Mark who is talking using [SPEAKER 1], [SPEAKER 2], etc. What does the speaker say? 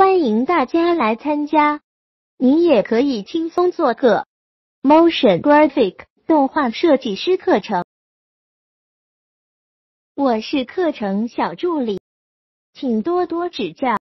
[SPEAKER 1] 欢迎大家来参加，你也可以轻松做个 motion graphic 动画设计师课程。我是课程小助理，请多多指教。